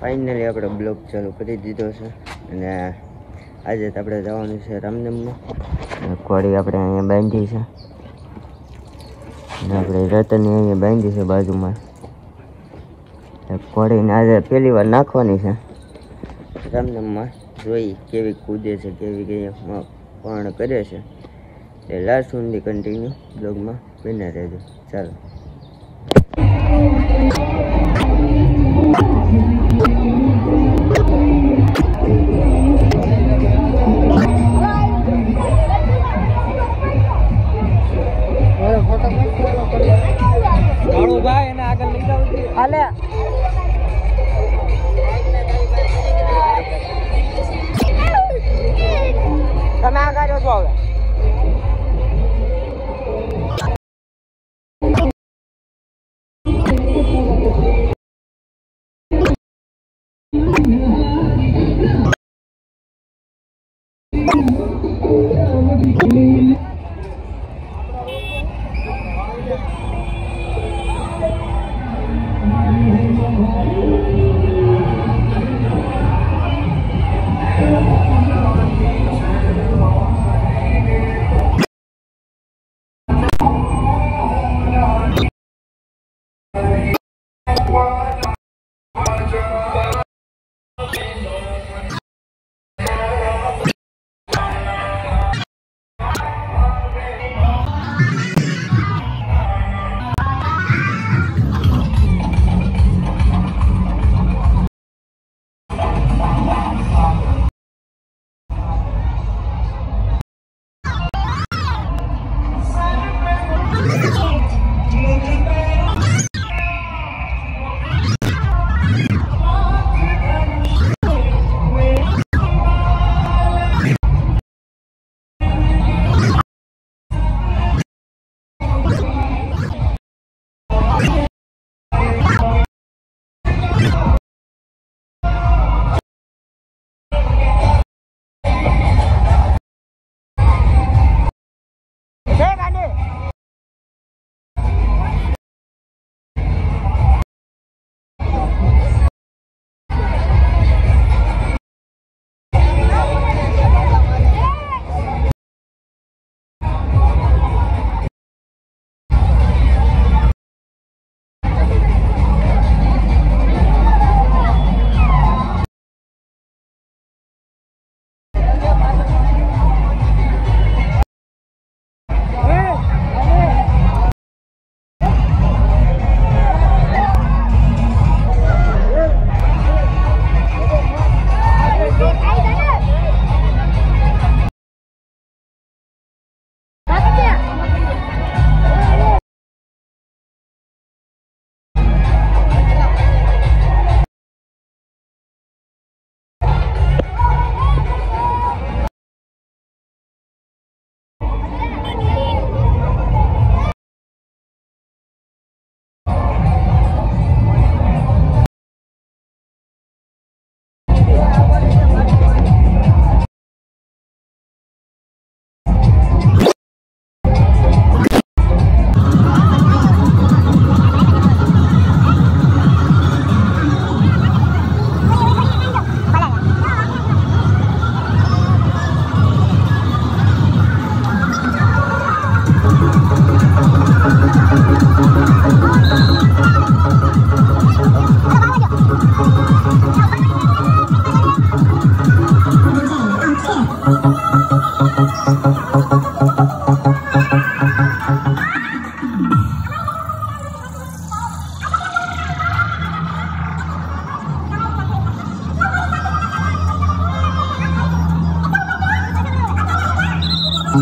Finally આપણે blog ચાલુ કરી દીધો છે. અને આજે તો આપણે જવાનું છે રામનમમાં કોળી આપણે અહીંયા બાંધી છે. અને આપણે રતનની અહીંયા બાંધી છે બાજુમાં. કોળીને આજે પહેલી વાર નાખવાની છે. રામનમમાં જોઈ કેવી કૂદે છે, કેવી કઈ પણ કરે છે. એટલે લાસ્ટ સુધી કન્ટિન્યુ બ્લોગમાં બન્યા રહેજો. ચાલો. 来 છે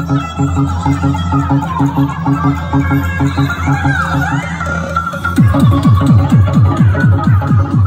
Thank you.